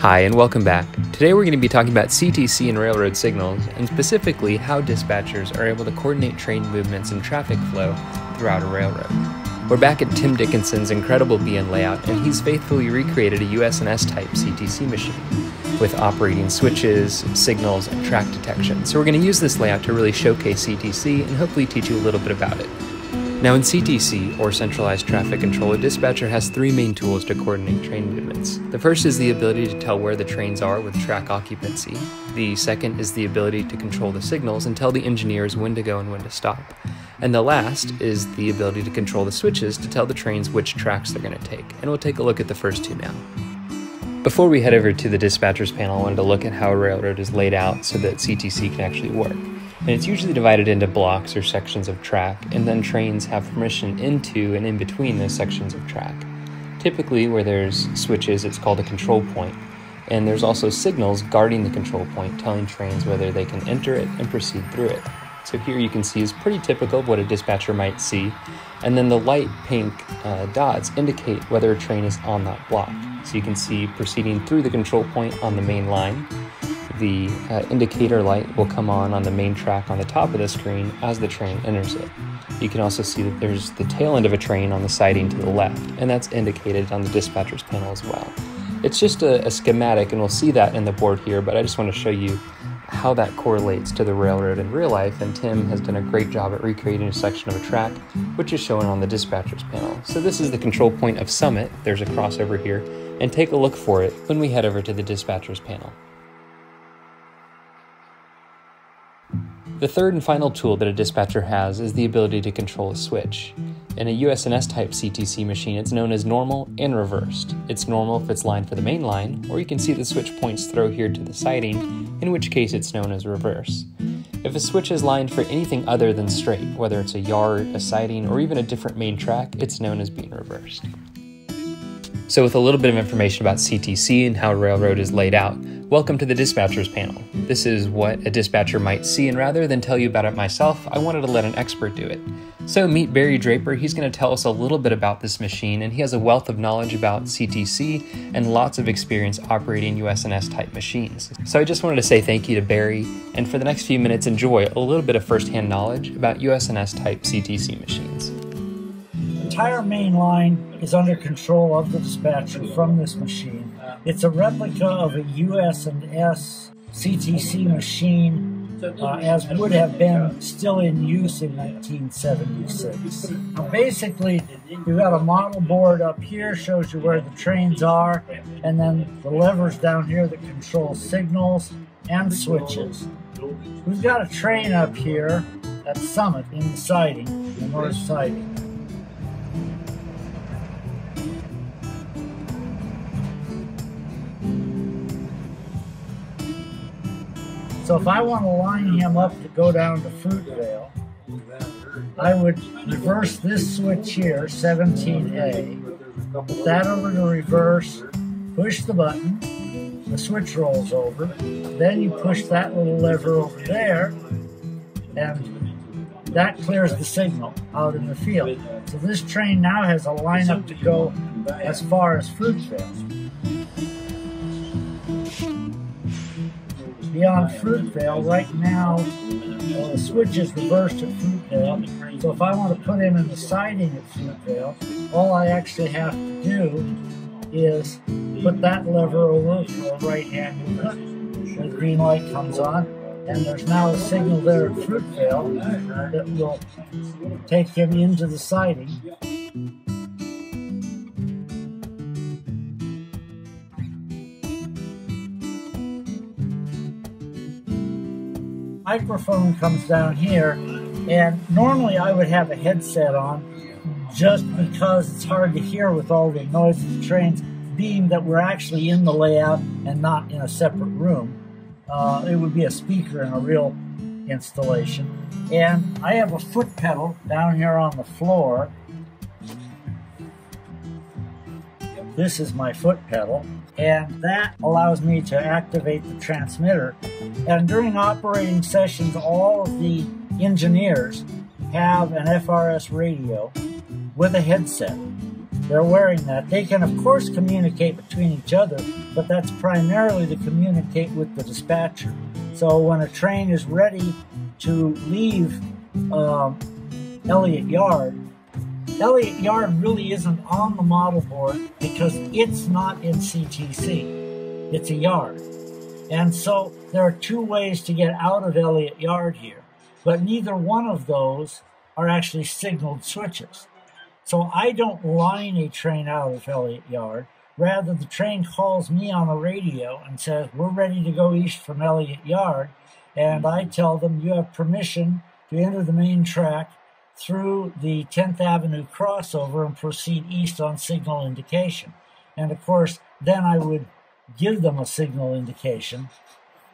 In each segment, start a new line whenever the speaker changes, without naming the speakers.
Hi, and welcome back. Today we're going to be talking about CTC and railroad signals, and specifically how dispatchers are able to coordinate train movements and traffic flow throughout a railroad. We're back at Tim Dickinson's incredible BN layout, and he's faithfully recreated a US&S type CTC machine with operating switches, signals, and track detection. So we're going to use this layout to really showcase CTC and hopefully teach you a little bit about it. Now in CTC, or Centralized Traffic Control, a dispatcher has three main tools to coordinate train movements. The first is the ability to tell where the trains are with track occupancy. The second is the ability to control the signals and tell the engineers when to go and when to stop. And the last is the ability to control the switches to tell the trains which tracks they're going to take. And we'll take a look at the first two now. Before we head over to the dispatchers panel, I wanted to look at how a railroad is laid out so that CTC can actually work and it's usually divided into blocks or sections of track, and then trains have permission into and in between those sections of track. Typically, where there's switches, it's called a control point, and there's also signals guarding the control point, telling trains whether they can enter it and proceed through it. So here you can see is pretty typical of what a dispatcher might see, and then the light pink uh, dots indicate whether a train is on that block. So you can see proceeding through the control point on the main line, the uh, indicator light will come on on the main track on the top of the screen as the train enters it. You can also see that there's the tail end of a train on the siding to the left, and that's indicated on the dispatcher's panel as well. It's just a, a schematic, and we'll see that in the board here, but I just want to show you how that correlates to the railroad in real life, and Tim has done a great job at recreating a section of a track, which is shown on the dispatcher's panel. So this is the control point of Summit, there's a crossover here, and take a look for it when we head over to the dispatcher's panel. The third and final tool that a dispatcher has is the ability to control a switch. In a US&S type CTC machine, it's known as normal and reversed. It's normal if it's lined for the main line, or you can see the switch points throw here to the siding, in which case it's known as reverse. If a switch is lined for anything other than straight, whether it's a yard, a siding, or even a different main track, it's known as being reversed. So with a little bit of information about CTC and how railroad is laid out, Welcome to the dispatchers panel. This is what a dispatcher might see, and rather than tell you about it myself, I wanted to let an expert do it. So, meet Barry Draper. He's going to tell us a little bit about this machine, and he has a wealth of knowledge about CTC and lots of experience operating US&S type machines. So, I just wanted to say thank you to Barry, and for the next few minutes, enjoy a little bit of firsthand knowledge about US&S type CTC machines
entire main line is under control of the dispatcher from this machine. It's a replica of a US and S CTC machine uh, as would have been still in use in 1976. Now basically, you've got a model board up here, shows you where the trains are, and then the levers down here that control signals and switches. We've got a train up here at Summit in the siding, the north siding. So if I want to line him up to go down to Fruitvale, I would reverse this switch here, 17A, put that over to reverse, push the button, the switch rolls over, then you push that little lever over there, and that clears the signal out in the field. So this train now has a lineup to go as far as Fruitvale. Beyond Fruitvale. Right now, uh, the switch is reversed at Fruitvale. So if I want to put him in the siding at Fruitvale, all I actually have to do is put that lever over for a right-hand cut. The green light comes on, and there's now a signal there at Fruitvale that will take him into the siding. Microphone comes down here, and normally I would have a headset on just because it's hard to hear with all the noise of the trains, being that we're actually in the layout and not in a separate room. Uh, it would be a speaker in a real installation. And I have a foot pedal down here on the floor. This is my foot pedal and that allows me to activate the transmitter. And during operating sessions, all of the engineers have an FRS radio with a headset. they're wearing that. They can, of course, communicate between each other, but that's primarily to communicate with the dispatcher. So when a train is ready to leave um, Elliott Yard, Elliott Yard really isn't on the model board because it's not in CTC. It's a yard. And so there are two ways to get out of Elliott Yard here, but neither one of those are actually signaled switches. So I don't line a train out of Elliott Yard. Rather, the train calls me on the radio and says, We're ready to go east from Elliott Yard. And I tell them, You have permission to enter the main track through the 10th Avenue crossover and proceed east on signal indication. And of course, then I would give them a signal indication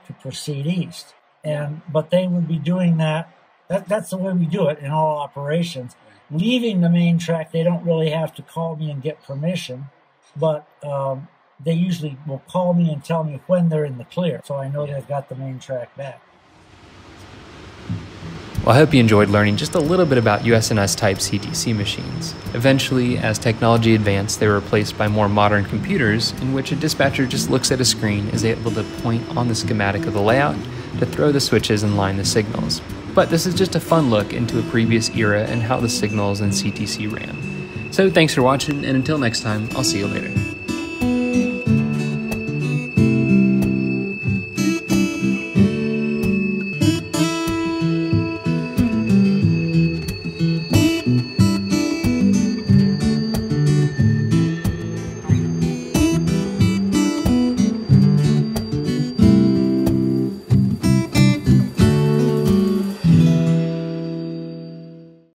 to proceed east. And but they would be doing that. that that's the way we do it in all operations. Leaving the main track, they don't really have to call me and get permission, but um, they usually will call me and tell me when they're in the clear, so I know they've got the main track back.
Well, I hope you enjoyed learning just a little bit about US&S type CTC machines. Eventually, as technology advanced, they were replaced by more modern computers in which a dispatcher just looks at a screen, is able to point on the schematic of the layout, to throw the switches and line the signals. But this is just a fun look into a previous era and how the signals in CTC ran. So thanks for watching, and until next time, I'll see you later.